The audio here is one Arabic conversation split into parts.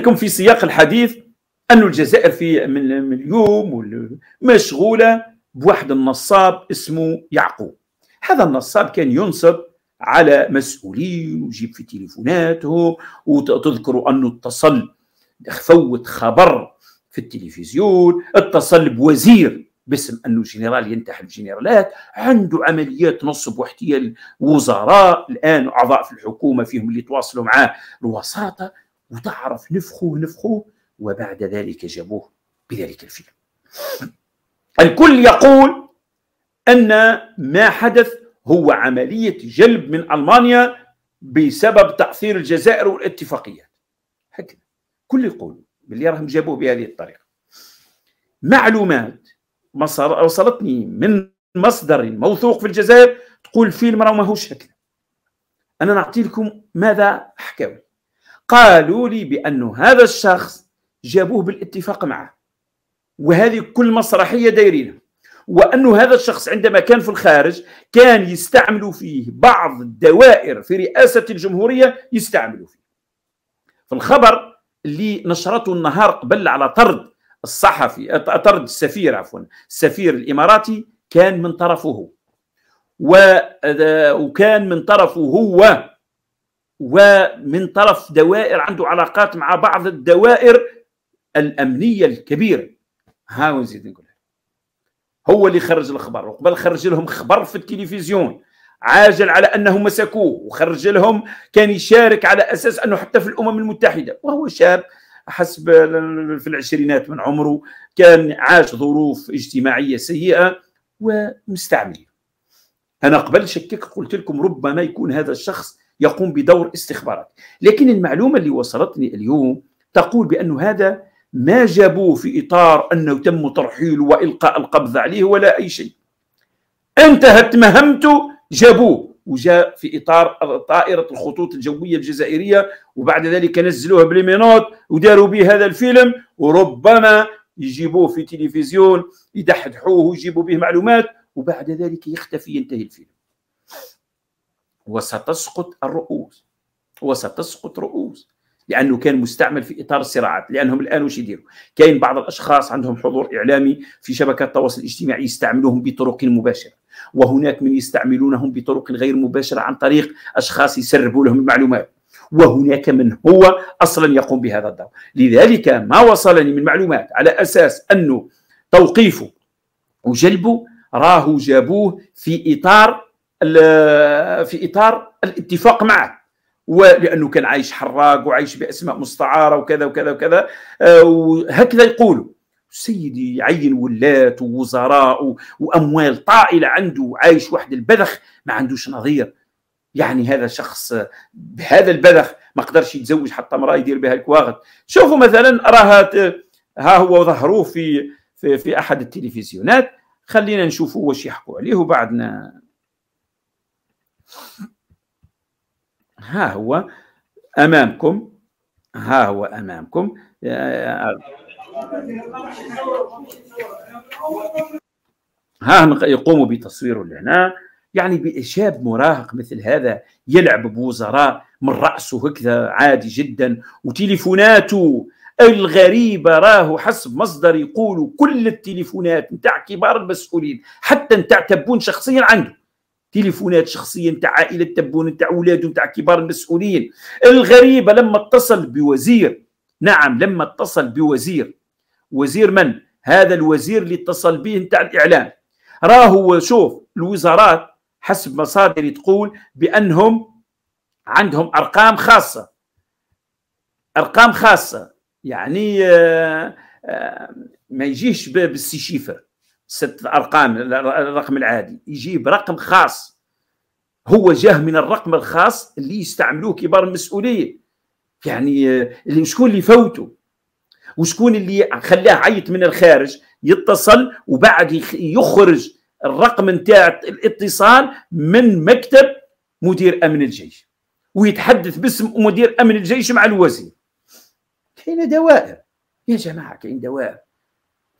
لكم في سياق الحديث أن الجزائر في من اليوم مشغولة بواحد النصاب اسمه يعقوب. هذا النصاب كان ينصب على مسؤولين ويجيب في تليفوناتهم وتذكروا أنه اتصل فوت خبر في التلفزيون اتصل بوزير باسم أنه جنرال ينتحل الجنرالات عنده عمليات نصب واحتيال وزراء الآن أعضاء في الحكومة فيهم اللي تواصلوا معاه. الوساطة وتعرف نفخوه نفخوه وبعد ذلك جابوه بذلك الفيلم. الكل يقول أن ما حدث هو عملية جلب من ألمانيا بسبب تأثير الجزائر والاتفاقيات. هكذا. كل يقول باللي راهم جابوه بهذه الطريقة. معلومات وصلتني من مصدر موثوق في الجزائر تقول الفيلم راه ماهوش هكذا. أنا نعطي لكم ماذا حكاوا قالوا لي بأن هذا الشخص جابوه بالاتفاق معه وهذه كل مسرحية دايرينها وأن هذا الشخص عندما كان في الخارج كان يستعمل فيه بعض الدوائر في رئاسة الجمهورية يستعملوا فيه. في الخبر اللي نشرته النهار قبل على طرد الصحفي طرد السفير عفوا السفير الإماراتي كان من طرفه هو وكان من طرفه هو ومن طرف دوائر عنده علاقات مع بعض الدوائر الأمنية الكبيرة. ها نزيد نقول هو اللي خرج الخبر وقبل خرج لهم خبر في التلفزيون عاجل على أنه مسكوه وخرج لهم كان يشارك على أساس أنه حتى في الأمم المتحدة. وهو شاب حسب في العشرينات من عمره كان عاش ظروف اجتماعية سيئة ومستعمل أنا قبل شكك قلت لكم ربما يكون هذا الشخص يقوم بدور استخبارات لكن المعلومة اللي وصلتني اليوم تقول بأن هذا ما جابوه في إطار أنه تم ترحيله وإلقاء القبض عليه ولا أي شيء. انتهت مهمته جابوه. وجاء في إطار طائرة الخطوط الجوية الجزائرية وبعد ذلك نزلوها بالمينوت وداروا به هذا الفيلم. وربما يجيبوه في تلفزيون يدحدحوه ويجيبوا به معلومات وبعد ذلك يختفي ينتهي الفيلم. وستسقط الرؤوس. وستسقط رؤوس. لأنه كان مستعمل في إطار الصراعات. لأنهم الآن وش يديروا؟ كاين بعض الأشخاص عندهم حضور إعلامي في شبكات التواصل الاجتماعي يستعملوهم بطرق مباشرة. وهناك من يستعملونهم بطرق غير مباشرة عن طريق أشخاص يسربوا لهم المعلومات. وهناك من هو أصلا يقوم بهذا الدور. لذلك ما وصلني من معلومات على أساس أنه توقيفه وجلبه راه جابوه في إطار في إطار الاتفاق معه. ولأنه كان عايش حراق وعايش بأسماء مستعارة وكذا وكذا وكذا. آه، وهكذا يقولوا. سيدي يعين ولات ووزراء وأموال طائلة عنده عايش واحد البذخ ما عندوش نظير. يعني هذا شخص بهذا البذخ ما قدرش يتزوج حتى امرأة يدير بها الكواغد شوفوا مثلا راها ها هو ظهروه في في, في أحد التلفزيونات. خلينا نشوفوا واش يحكوا عليه وبعدنا ها هو أمامكم ها هو أمامكم. ها يقوم بتصويره لهنا يعني بإشاب مراهق مثل هذا يلعب بوزراء من رأسه هكذا عادي جدا وتليفوناته الغريبة راه حسب مصدر يقولوا كل التليفونات نتاع كبار المسؤولين حتى نتاع تبون شخصيا عنده. تليفونات شخصية نتاع عائلة تبون نتاع اولاده نتاع كبار المسؤولين الغريبة لما اتصل بوزير. نعم لما اتصل بوزير. وزير من؟ هذا الوزير اللي اتصل به نتاع الإعلام. راهو شوف الوزارات حسب مصادر تقول بأنهم عندهم أرقام خاصة. أرقام خاصة. يعني آه، آه، ما يجيش بالسي شيفر. ست أرقام الرقم العادي. يجيب رقم خاص. هو جاه من الرقم الخاص اللي يستعملوه كبار المسؤولين يعني اللي شكون اللي فوتوا وشكون اللي خلاه عيط من الخارج؟ يتصل وبعد يخرج الرقم نتاع الاتصال من مكتب مدير أمن الجيش. ويتحدث باسم مدير أمن الجيش مع الوزير. كاين دوائر. يا جماعة كاين دوائر.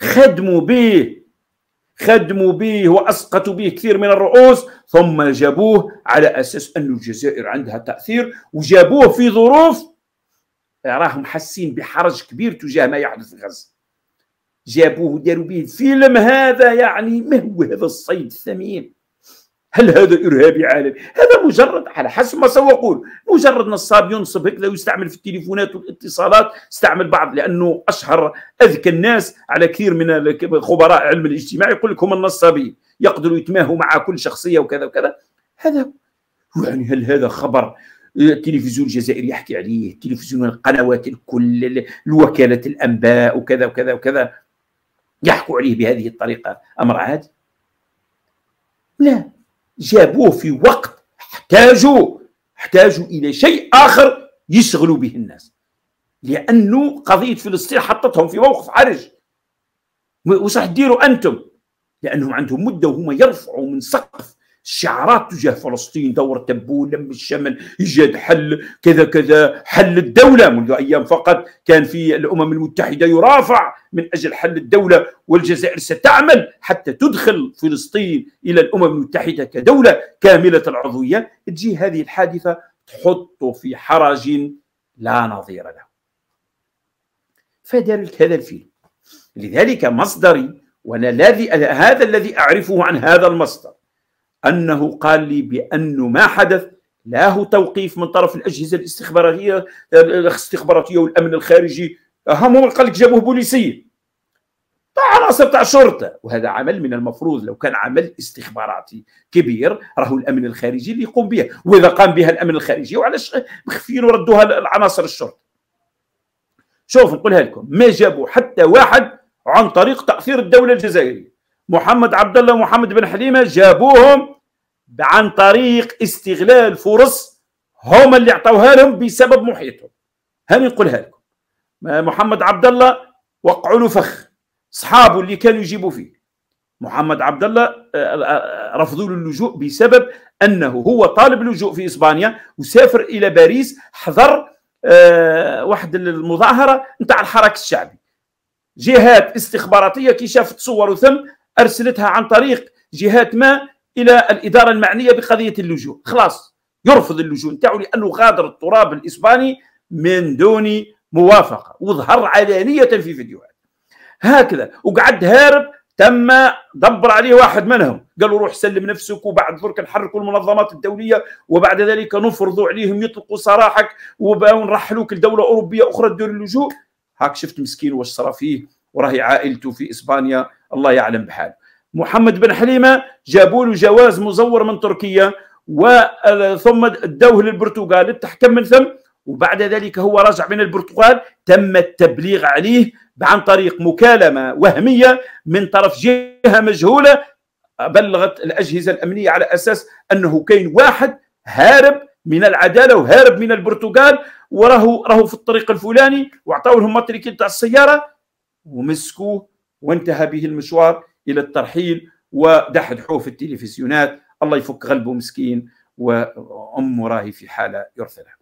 خدموا به. خدموا به وأسقطوا به كثير من الرؤوس ثم جابوه على أساس أن الجزائر عندها تأثير وجابوه في ظروف راهم حاسين بحرج كبير تجاه ما يحدث في غزة. جابوه داروا به الفيلم هذا يعني ما هو هذا الصيد الثمين. هل هذا ارهابي عالمي؟ هذا مجرد على حسب ما سوقول مجرد نصاب ينصب هكذا ويستعمل في التليفونات والاتصالات استعمل بعض لأنه أشهر أذكى الناس على كثير من خبراء علم الاجتماع يقول لك هم النصابين يقدروا يتماهوا مع كل شخصية وكذا وكذا. هذا يعني هل هذا خبر؟ التلفزيون الجزائري يحكي عليه التلفزيون القنوات الكل الوكالة الأنباء وكذا وكذا وكذا يحكوا عليه بهذه الطريقة. أمر عادي؟ لا. جابوه في وقت احتاجوا احتاجوا إلى شيء آخر يشغلوا به الناس. لأنه قضية فلسطين حطتهم في موقف حرج. وش راح تديروا أنتم؟ لأنهم عندهم مدة وهم يرفعوا من سقف. الشعارات تجاه فلسطين دور تبون لم الشمل إيجاد حل كذا كذا حل الدولة. منذ أيام فقط كان في الأمم المتحدة يرافع من أجل حل الدولة والجزائر ستعمل حتى تدخل فلسطين إلى الأمم المتحدة كدولة كاملة العضوية. تجي هذه الحادثة تحط في حرج لا نظير له. فذلك هذا الفيلم. لذلك مصدري وأنا الذي هذا الذي أعرفه عن هذا المصدر. أنه قال لي بانه ما حدث له توقيف من طرف الأجهزة الاستخباراتية الاستخباراتية والأمن الخارجي. هم قال لك جابوه بوليسيه عناصر تاع شرطة. وهذا عمل من المفروض. لو كان عمل استخباراتي كبير راهو الأمن الخارجي اللي يقوم به. وإذا قام بها الأمن الخارجي وعلاش مخفيين وردوها لعناصر الشرطة؟ شوف نقولها لكم. ما جابوا حتى واحد عن طريق تأثير الدولة الجزائرية. محمد عبد الله ومحمد بن حليمة جابوهم عن طريق استغلال فرص هم اللي أعطوها لهم بسبب محيطهم. هاني نقولها لكم محمد عبد الله وقعوا له فخ. أصحابه اللي كانوا يجيبوا فيه. محمد عبد الله آه، آه، رفضوا له اللجوء بسبب أنه هو طالب لجوء في إسبانيا وسافر إلى باريس حضر آه، واحد المظاهرة نتاع الحراك الشعبي. جهات استخباراتية كي شافت صور ثم أرسلتها عن طريق جهات ما إلى الإدارة المعنية بقضية اللجوء. خلاص يرفض اللجوء نتاعو لأنه غادر التراب الإسباني من دون موافقة. وظهر علانية في فيديوهات. هكذا وقعد هارب تم دبر عليه واحد منهم. قالوا روح سلم نفسك وبعد ذلك نحركوا المنظمات الدولية وبعد ذلك نفرضوا عليهم يطلقوا سراحك ونرحلوك لدولة أوروبية أخرى تدير اللجوء. هاك شفت مسكين واش صرا فيه. وراهي عائلته في إسبانيا الله يعلم بحاله محمد بن حليمة جابوا له جواز مزور من تركيا وثم ادوه للبرتغال تحكم من ثم وبعد ذلك هو رجع من البرتغال تم التبليغ عليه عن طريق مكالمة وهمية من طرف جهة مجهولة بلغت الأجهزة الأمنية على أساس أنه كاين واحد هارب من العدالة وهارب من البرتغال وراه راهو في الطريق الفلاني واعطوا لهم ماتريكيل تاع السيارة ومسكوه وانتهى به المشوار إلى الترحيل ودحدحوه في التلفزيونات. الله يفك قلبه مسكين وامه راهي في حالة يرثلها.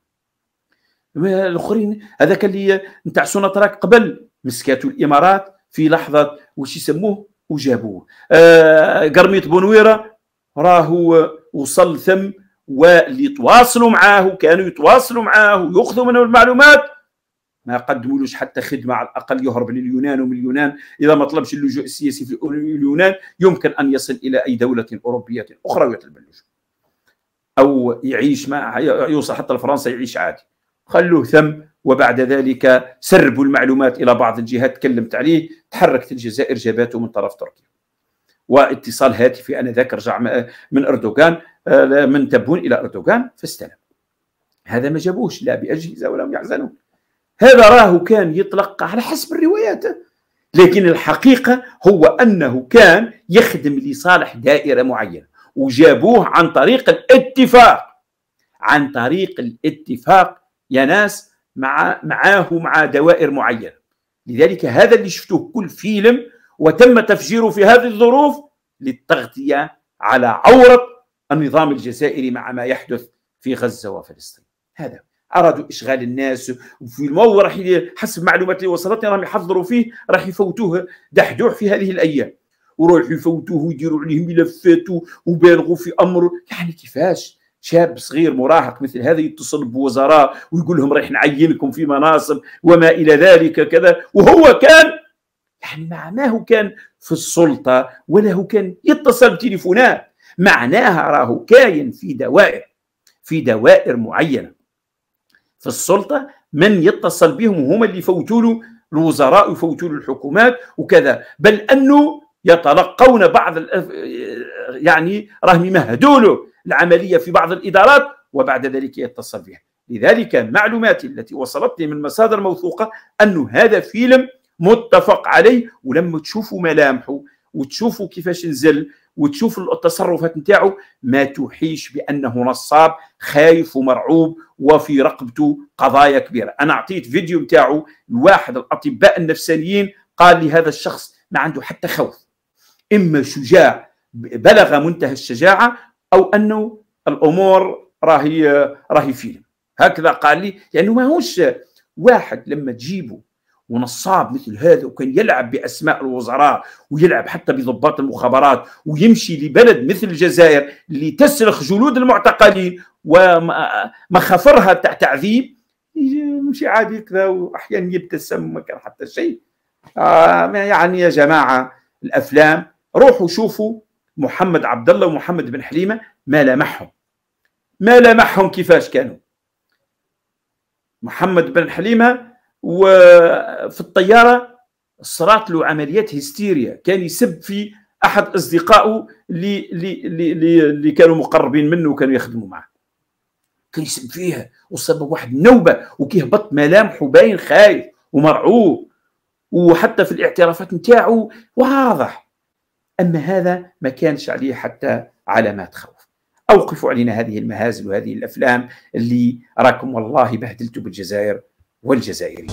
الأخرين هذاك اللي نتاع سوناتراك قبل مسكاتو الإمارات في لحظة وش يسموه؟ وجابوه. آه قرميط بونويرة راهو وصل ثم واللي تواصلوا معاه كانوا يتواصلوا معاه ويأخذوا منه المعلومات ما قدمولوش حتى خدمة على الأقل يهرب لليونان ومن اليونان. إذا ما طلبش اللجوء السياسي في اليونان يمكن أن يصل إلى أي دولة أوروبية أخرى ويطلب اللجوء. أو يعيش ما يوصل حتى لفرنسا يعيش عادي. خلوه ثم وبعد ذلك سربوا المعلومات إلى بعض الجهات تكلمت عليه تحركت الجزائر جابته من طرف تركيا. واتصال هاتفي آنذاك رجع من أردوغان آه، من تبون إلى أردوغان فاستلم. هذا ما جابوش لا بأجهزة ولا يحزنون هذا راه كان يتلقى على حسب الروايات. لكن الحقيقة هو أنه كان يخدم لصالح دائرة معينة وجابوه عن طريق الاتفاق. عن طريق الاتفاق يا ناس مع معاه مع دوائر معينة. لذلك هذا اللي شفتوه كل فيلم وتم تفجيره في هذه الظروف للتغطية على عورة النظام الجزائري مع ما يحدث في غزة وفلسطين. هذا. أرادوا إشغال الناس. وفي الموضوع راح حسب معلومات اللي وصلتني راهم يحضروا فيه راح يفوتوه دحدوح في هذه الأيام. وراح يفوتوه ويديروا عليه ملفات وبالغوا في أمر. يعني كيفاش؟ شاب صغير مراهق مثل هذا يتصل بوزراء ويقول لهم راح نعينكم في مناصب وما إلى ذلك كذا. وهو كان يعني معناه كان في السلطة وله كان يتصل بتليفونات معناها راهو كاين في دوائر في دوائر معينة. في السلطة من يتصل بهم هم اللي يفوتوا له الوزراء ويفوتوا له الحكومات وكذا. بل أنه يتلقون بعض يعني راهم يمهدوا له العملية في بعض الإدارات وبعد ذلك يتصل بها لذلك معلوماتي التي وصلتني من مصادر موثوقة انه هذا فيلم متفق عليه ولما تشوفوا ملامحه وتشوفوا كيفاش نزل وتشوف التصرفات نتاعو ما توحيش بأنه نصاب خايف ومرعوب وفي رقبته قضايا كبيرة. أنا أعطيت فيديو نتاعو لواحد الأطباء النفسانيين قال لي هذا الشخص ما عنده حتى خوف. إما شجاع بلغ منتهى الشجاعة أو أنه الأمور راهي راهي فيلم هكذا قال لي يعني ما هوش واحد لما تجيبه ونصاب مثل هذا وكان يلعب بأسماء الوزراء ويلعب حتى بضباط المخابرات ويمشي لبلد مثل الجزائر اللي تسلخ جلود المعتقلين ومخافرها تاع تعذيب. يمشي عادي كذا واحيانا يبتسم ما كان حتى شيء. آه يعني يا جماعة الأفلام؟ روحوا شوفوا محمد عبد الله ومحمد بن حليمة ما لمحهم. ما لمحهم كيفاش كانوا. محمد بن حليمة وفي الطيارة صارت له عمليات هستيريا. كان يسب في أحد أصدقائه اللي اللي, اللي كانوا مقربين منه وكانوا يخدموا معه. كان يسب فيها وسبب واحد النوبه وكيهبط ملامحه باين خايف ومرعوب. وحتى في الاعترافات نتاعو واضح اما هذا ما كانش عليه حتى علامات خوف. أوقفوا علينا هذه المهازل وهذه الأفلام اللي راكم والله بهدلتوا بالجزائر. والجزائريين